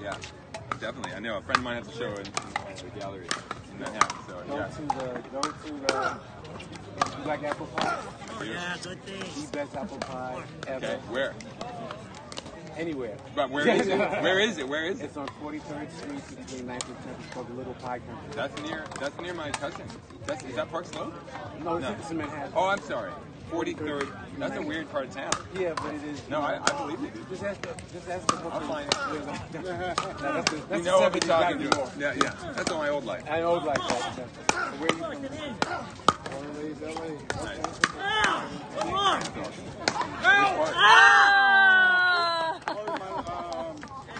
Yeah, definitely. I know a friend of mine has a show in, in the gallery in Manhattan. So Go yeah. to the go to the you like apple pie? Yeah, good The things. best apple pie ever. Okay, where? Anywhere. But where is it? Where is it? Where is it? It's on 43rd Street between 9th and 10th. It's called the Little Pie Company. That's near. That's near my cousin. That's is that Park Slope? No, No. it's in Manhattan. Oh, I'm sorry. 43rd. That's a weird part of town. Yeah, but it is. No, I, I believe you. dude. Just ask the, just ask the I'll find it. Yeah, that's the, that's You the know what we're talking gotta be to. more. Yeah, yeah. That's all my old life. I old like that. So Where you from? Nice. Come on. Park.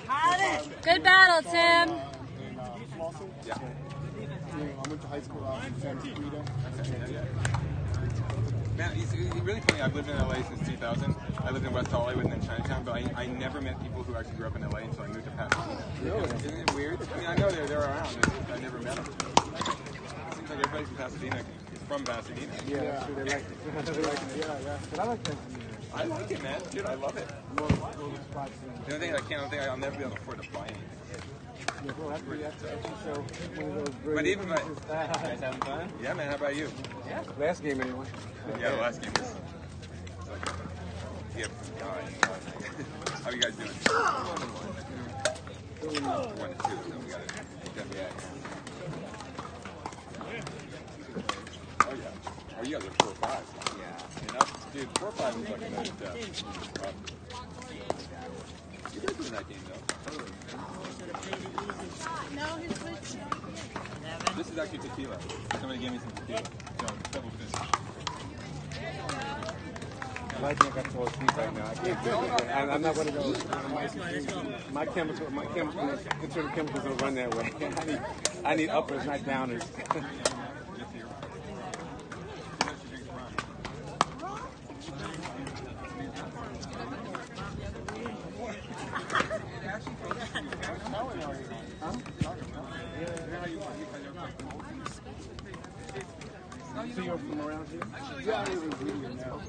Had it. Good battle, Tim. Yeah. I went to high school out in Santa Rita. Yeah, yeah. Man, it's, it's really funny. I've lived in LA since 2000. I lived in West Hollywood and then Chinatown, but I, I never met people who actually grew up in LA until I moved to Pasadena. Isn't it weird? I mean, I know they're, they're around. I never met them. It seems like everybody from Pasadena is from Pasadena. Yeah, that's true. They like it. they like it. Yeah, yeah. But I like that. I like it, man. Dude, I love it. More, more spots. in- The only thing I can't, I don't think I'll never be able to afford to buy anything. Yeah, well, that's pretty. That's that's so one of those. But even if I- You guys having fun? Yeah, man. How about you? Yeah. Last game anyway. Yeah, the last game was. Yeah. How you guys doing? One and two, so we got it. Yeah. Oh yeah. Oh, you guys are four or five. Yeah. Dude, four or five is like a nice uh, step. You guys win that game though. This is actually tequila. Somebody gave me some tequila. So double finish. I think I fall asleep right now. I can't do it. I, I'm not one of those. My chemicals, my chemical, internal chemicals don't run that way. I need, I need uppers, not downers. Just here. She drinks rum. So you're from around here? Yeah, I live in Greenville now.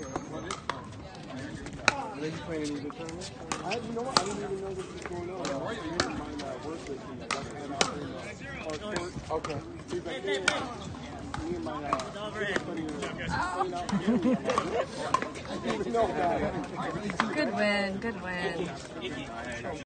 Are you playing any good tournaments? I, you know what? I didn't even know this was going on. A friend of mine that worked with me, that's when I was in. Okay. He's like, hey, me and my, uh, buddy were hanging out together. I'm like, I didn't even know about it. Good win. Good win.